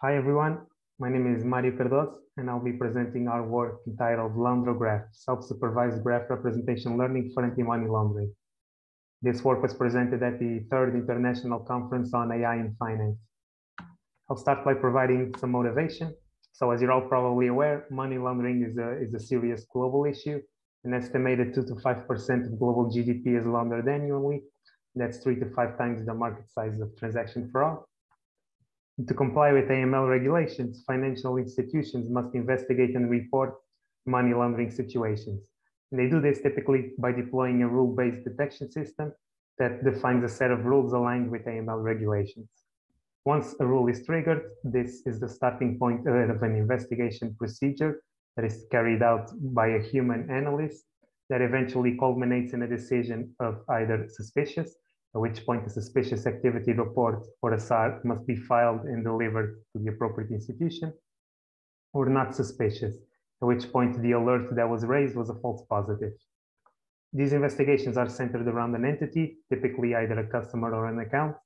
Hi everyone, my name is Mario Cardoso and I'll be presenting our work entitled Laundrograph, Self-Supervised Graph Representation Learning for Anti-Money Laundering. This work was presented at the third International Conference on AI in Finance. I'll start by providing some motivation. So as you're all probably aware, money laundering is a, is a serious global issue. An estimated 2 to 5% of global GDP is laundered annually. That's three to five times the market size of transaction fraud. To comply with AML regulations, financial institutions must investigate and report money laundering situations. And they do this typically by deploying a rule-based detection system that defines a set of rules aligned with AML regulations. Once a rule is triggered, this is the starting point of an investigation procedure that is carried out by a human analyst that eventually culminates in a decision of either suspicious at which point a suspicious activity report or a SAR must be filed and delivered to the appropriate institution, or not suspicious, at which point the alert that was raised was a false positive. These investigations are centered around an entity, typically either a customer or an account.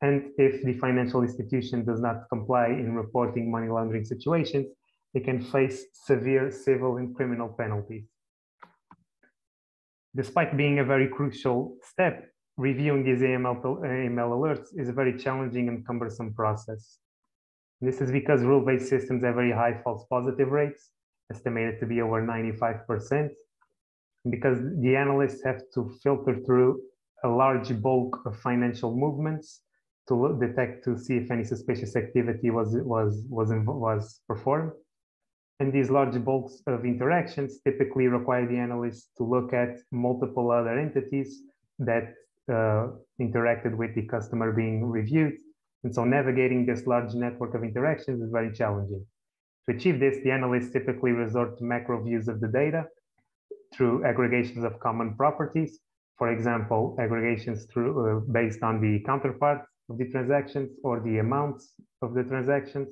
And if the financial institution does not comply in reporting money laundering situations, they can face severe civil and criminal penalties. Despite being a very crucial step, reviewing these AML, AML alerts is a very challenging and cumbersome process. This is because rule-based systems have very high false positive rates, estimated to be over 95%, because the analysts have to filter through a large bulk of financial movements to detect to see if any suspicious activity was was was was performed. And these large bulks of interactions typically require the analysts to look at multiple other entities that uh, interacted with the customer being reviewed. And so navigating this large network of interactions is very challenging. To achieve this, the analysts typically resort to macro views of the data through aggregations of common properties. For example, aggregations through uh, based on the counterpart of the transactions or the amounts of the transactions.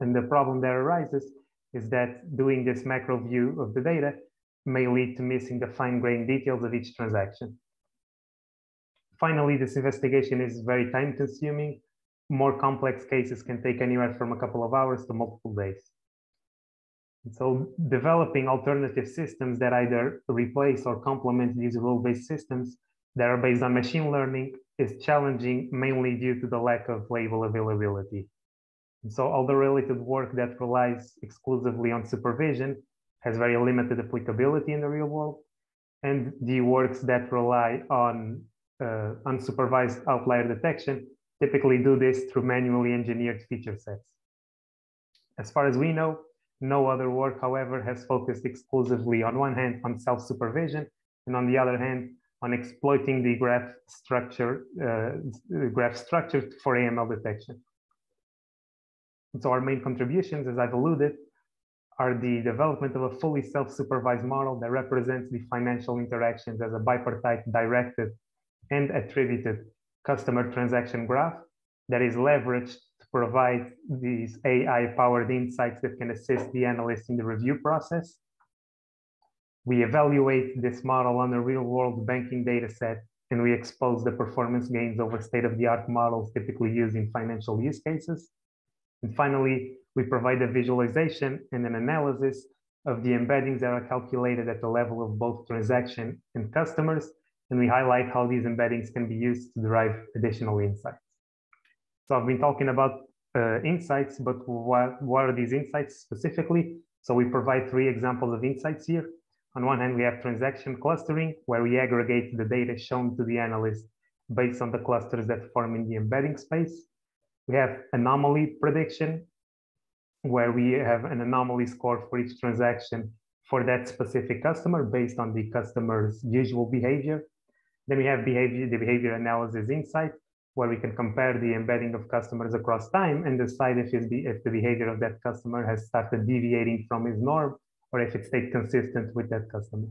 And the problem that arises is that doing this macro view of the data may lead to missing the fine-grained details of each transaction. Finally, this investigation is very time consuming. More complex cases can take anywhere from a couple of hours to multiple days. And so developing alternative systems that either replace or complement these rule-based systems that are based on machine learning is challenging mainly due to the lack of label availability. And so all the related work that relies exclusively on supervision has very limited applicability in the real world. And the works that rely on uh, unsupervised outlier detection typically do this through manually engineered feature sets. As far as we know, no other work, however, has focused exclusively on one hand on self-supervision and on the other hand on exploiting the graph structure, uh, graph structure for AML detection. And so our main contributions, as I've alluded, are the development of a fully self-supervised model that represents the financial interactions as a bipartite directed and attributed customer transaction graph that is leveraged to provide these AI-powered insights that can assist the analyst in the review process. We evaluate this model on a real-world banking data set, and we expose the performance gains over state-of-the-art models typically used in financial use cases. And finally, we provide a visualization and an analysis of the embeddings that are calculated at the level of both transaction and customers and we highlight how these embeddings can be used to derive additional insights. So I've been talking about uh, insights, but what, what are these insights specifically? So we provide three examples of insights here. On one hand, we have transaction clustering, where we aggregate the data shown to the analyst based on the clusters that form in the embedding space. We have anomaly prediction, where we have an anomaly score for each transaction for that specific customer based on the customer's usual behavior. Then we have behavior, the behavior analysis insight, where we can compare the embedding of customers across time and decide if, his, if the behavior of that customer has started deviating from his norm or if it stayed consistent with that customer.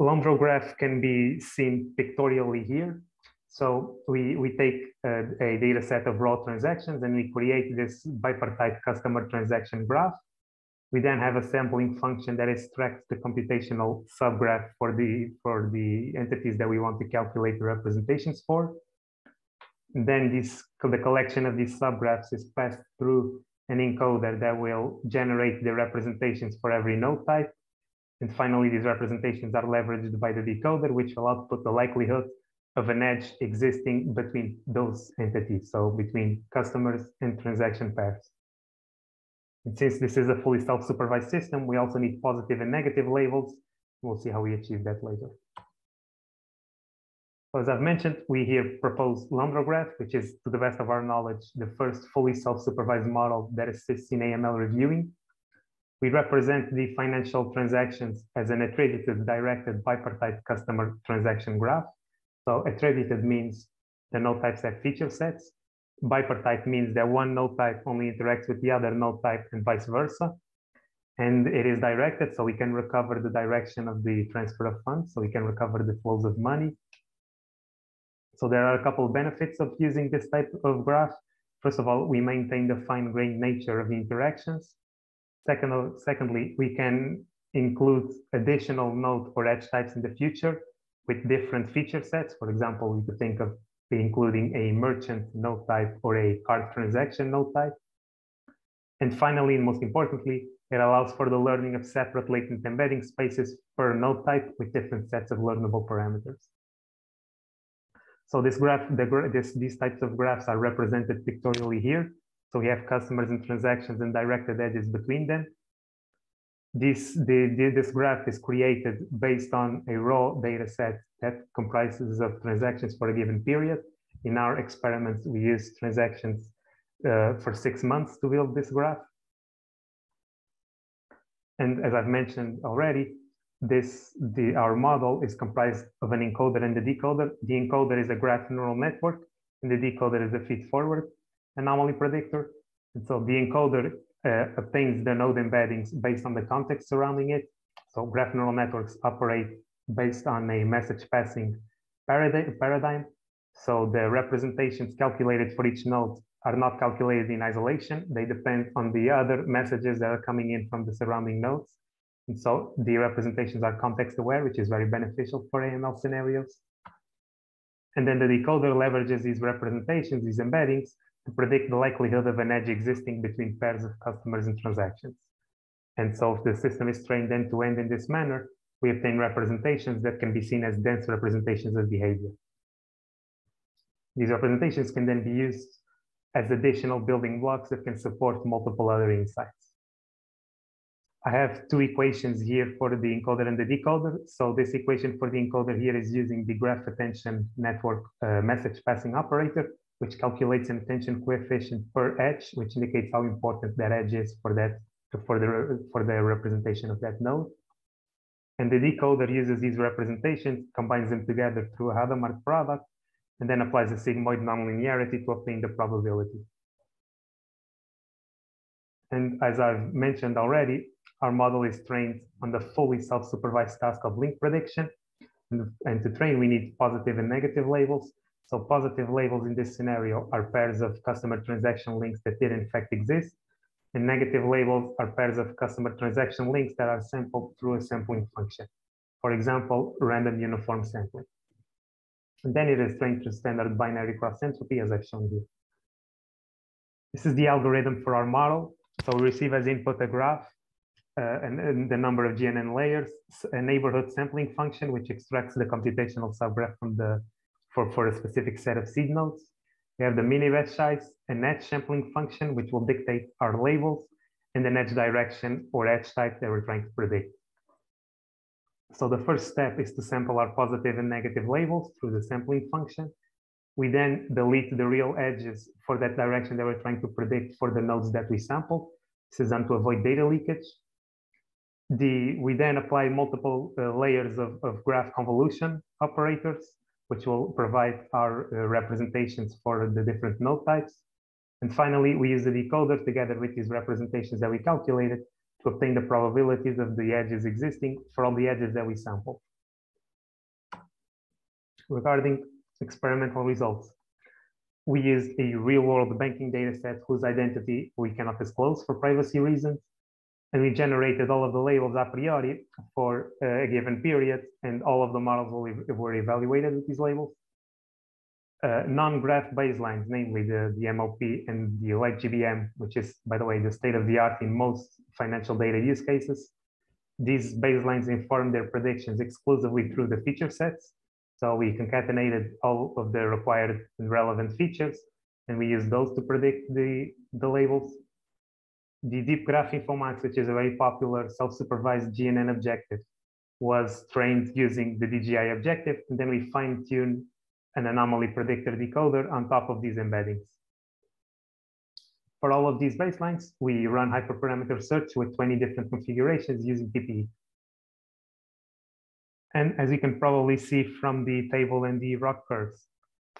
Laundrograph can be seen pictorially here. So we, we take a, a data set of raw transactions and we create this bipartite customer transaction graph we then have a sampling function that extracts the computational subgraph for the, for the entities that we want to calculate the representations for. then this the collection of these subgraphs is passed through an encoder that will generate the representations for every node type. And finally, these representations are leveraged by the decoder, which will output the likelihood of an edge existing between those entities, so between customers and transaction pairs. And since this is a fully self-supervised system, we also need positive and negative labels. We'll see how we achieve that later. As I've mentioned, we here propose Lambda which is, to the best of our knowledge, the first fully self-supervised model that assists in AML reviewing. We represent the financial transactions as an attributed directed bipartite customer transaction graph. So attributed means the node types have feature sets. Bipartite means that one node type only interacts with the other node type and vice versa. And it is directed, so we can recover the direction of the transfer of funds, so we can recover the flows of money. So there are a couple of benefits of using this type of graph. First of all, we maintain the fine-grained nature of the interactions. Second, secondly, we can include additional node or edge types in the future with different feature sets. For example, we could think of including a merchant node type or a card transaction node type. And finally, and most importantly, it allows for the learning of separate latent embedding spaces per node type with different sets of learnable parameters. So this graph, the, this, these types of graphs are represented pictorially here. So we have customers and transactions and directed edges between them. This, the, the, this graph is created based on a raw data set that comprises of transactions for a given period. In our experiments, we use transactions uh, for six months to build this graph. And as I've mentioned already, this the our model is comprised of an encoder and a decoder. The encoder is a graph neural network, and the decoder is a feed-forward anomaly predictor. And so the encoder uh, obtains the node embeddings based on the context surrounding it. So graph neural networks operate based on a message passing paradigm. So the representations calculated for each node are not calculated in isolation. They depend on the other messages that are coming in from the surrounding nodes. And so the representations are context aware, which is very beneficial for AML scenarios. And then the decoder leverages these representations, these embeddings, to predict the likelihood of an edge existing between pairs of customers and transactions. And so if the system is trained end to end in this manner, we obtain representations that can be seen as dense representations of behavior. These representations can then be used as additional building blocks that can support multiple other insights. I have two equations here for the encoder and the decoder. So this equation for the encoder here is using the graph attention network uh, message passing operator, which calculates an attention coefficient per edge, which indicates how important that edge is for that for the for the representation of that node. And the decoder uses these representations, combines them together through a Hadamard product, and then applies a sigmoid nonlinearity to obtain the probability. And as I've mentioned already, our model is trained on the fully self-supervised task of link prediction. And, and to train, we need positive and negative labels. So positive labels in this scenario are pairs of customer transaction links that did in fact exist. And negative labels are pairs of customer transaction links that are sampled through a sampling function. For example, random uniform sampling. And then it is trained to standard binary cross entropy as I've shown you. This is the algorithm for our model. So we receive as input a graph uh, and, and, the number of GNN layers, a neighborhood sampling function, which extracts the computational subgraph from the for, for a specific set of seed nodes. We have the mini edge size, an edge sampling function, which will dictate our labels, and an edge direction or edge type that we're trying to predict. So the first step is to sample our positive and negative labels through the sampling function. We then delete the real edges for that direction that we're trying to predict for the nodes that we sample. This is done to avoid data leakage. The, we then apply multiple uh, layers of, of graph convolution operators, which will provide our uh, representations for the different node types. And finally, we use the decoder together with these representations that we calculated to obtain the probabilities of the edges existing for all the edges that we sample. Regarding experimental results, we used a real-world banking data set whose identity we cannot disclose for privacy reasons and we generated all of the labels a priori for uh, a given period, and all of the models were evaluated with these labels. uh, non-graph baselines, namely the, the MLP and the LightGBM, which is, by the way, the state of the art in most financial data use cases. These baselines inform their predictions exclusively through the feature sets. So we concatenated all of the required and relevant features, and we use those to predict the, the labels. The Deep Graph Infomax, which is a very popular self-supervised GNN objective, was trained using the DGI objective, and then we fine-tune an anomaly predictor decoder on top of these embeddings. For all of these baselines, we run hyperparameter search with 20 different configurations using TPE. And as you can probably see from the table and the ROC curves,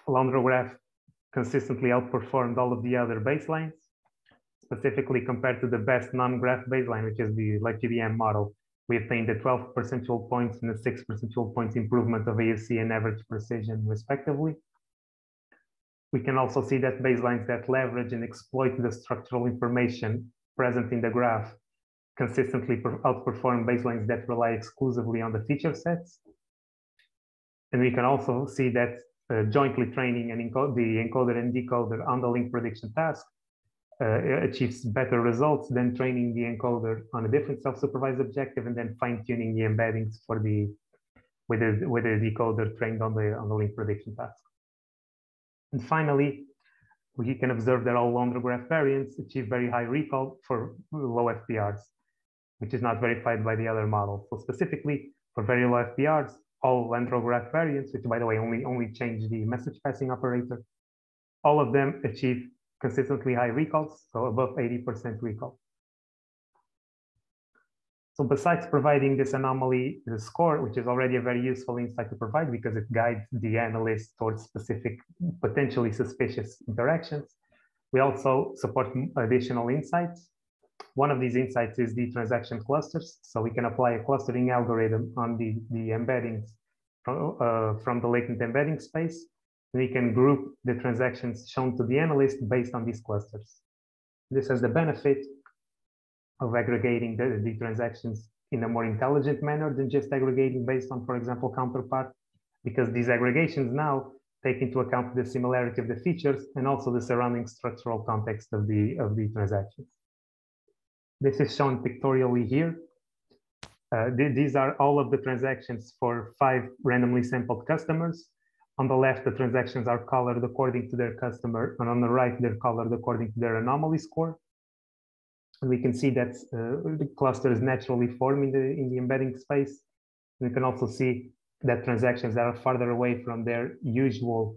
Laundrograph consistently outperformed all of the other baselines, specifically compared to the best non-graph baseline, which is the LightGBM model, we attained a 12 percentual points and a 6 percentual points improvement of AUC and average precision, respectively. We can also see that baselines that leverage and exploit the structural information present in the graph consistently outperform baselines that rely exclusively on the feature sets. And we can also see that uh, jointly training and encode the encoder and decoder on the link prediction task uh, achieves better results than training the encoder on a different self-supervised objective and then fine-tuning the embeddings for the with a with a decoder trained on the on the link prediction task. And finally, we can observe that all Laundrograph variants achieve very high recall for low FPRs, which is not verified by the other models. So specifically for very low FPRs, all Laundrograph variants, which by the way only only change the message passing operator, all of them achieve consistently high recalls, so above 80% recall. So besides providing this anomaly the score, which is already a very useful insight to provide because it guides the analyst towards specific potentially suspicious interactions, we also support additional insights. One of these insights is the transaction clusters. So we can apply a clustering algorithm on the, the embeddings from, uh, from the latent embedding space we can group the transactions shown to the analyst based on these clusters. This has the benefit of aggregating the, the transactions in a more intelligent manner than just aggregating based on, for example, counterpart, because these aggregations now take into account the similarity of the features and also the surrounding structural context of the, of the transactions. This is shown pictorially here. Uh, th these are all of the transactions for five randomly sampled customers on the left, the transactions are colored according to their customer, and on the right, they're colored according to their anomaly score. And we can see that uh, the clusters naturally form in the, in the embedding space. We can also see that transactions that are farther away from their usual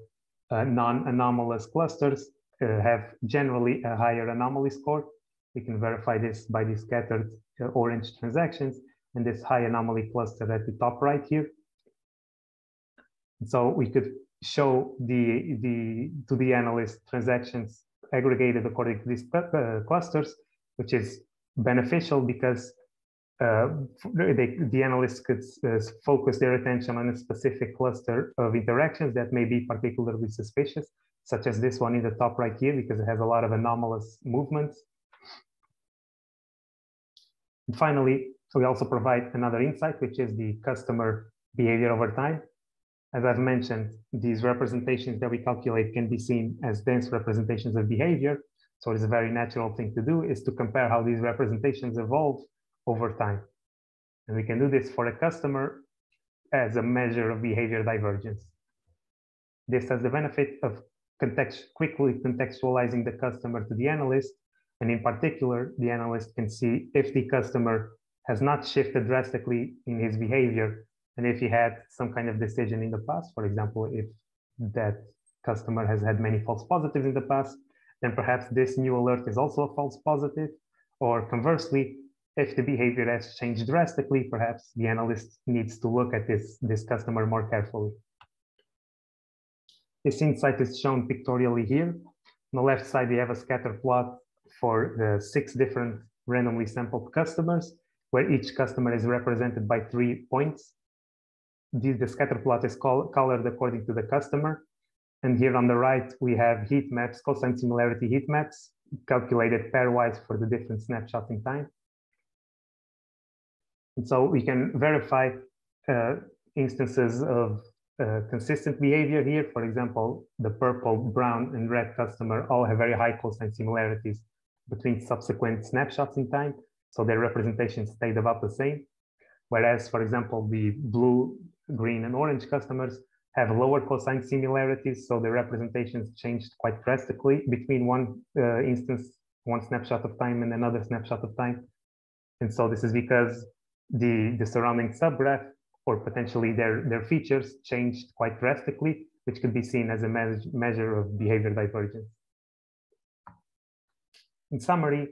uh, non-anomalous clusters uh, have generally a higher anomaly score. We can verify this by the scattered uh, orange transactions and this high anomaly cluster at the top right here. So we could show the, the to the analyst transactions aggregated according to these uh, clusters, which is beneficial because uh, they, the analysts could uh, focus their attention on a specific cluster of interactions that may be particularly suspicious, such as this one in the top right here, because it has a lot of anomalous movements. And finally, we also provide another insight, which is the customer behavior over time. As I've mentioned, these representations that we calculate can be seen as dense representations of behavior. So it's a very natural thing to do is to compare how these representations evolve over time. And we can do this for a customer as a measure of behavior divergence. This has the benefit of context, quickly contextualizing the customer to the analyst. And in particular, the analyst can see if the customer has not shifted drastically in his behavior and if he had some kind of decision in the past, for example, if that customer has had many false positives in the past, then perhaps this new alert is also a false positive. Or conversely, if the behavior has changed drastically, perhaps the analyst needs to look at this, this customer more carefully. This insight is shown pictorially here. On the left side, we have a scatter plot for the six different randomly sampled customers, where each customer is represented by three points the, the scatter plot is col colored according to the customer. And here on the right, we have heat maps, cosine similarity heat maps, calculated pairwise for the different snapshots in time. And so we can verify uh, instances of uh, consistent behavior here. For example, the purple, brown, and red customer all have very high cosine similarities between subsequent snapshots in time. So their representation stayed about the same. Whereas, for example, the blue, green, and orange customers have lower cosine similarities. So the representations changed quite drastically between one uh, instance, one snapshot of time and another snapshot of time. And so this is because the, the surrounding subgraph or potentially their, their features changed quite drastically, which could be seen as a me measure of behavior divergence. In summary,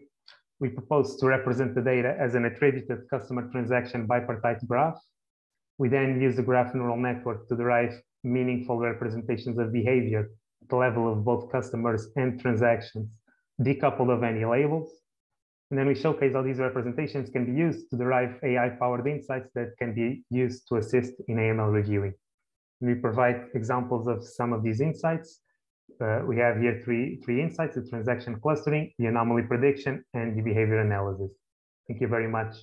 we propose to represent the data as an attributed customer transaction bipartite graph. We then use the graph neural network to derive meaningful representations of behavior at the level of both customers and transactions, decoupled of any labels. And then we showcase how these representations can be used to derive AI-powered insights that can be used to assist in AML reviewing. And we provide examples of some of these insights. Uh, we have here three, three insights, the transaction clustering, the anomaly prediction, and the behavior analysis. Thank you very much.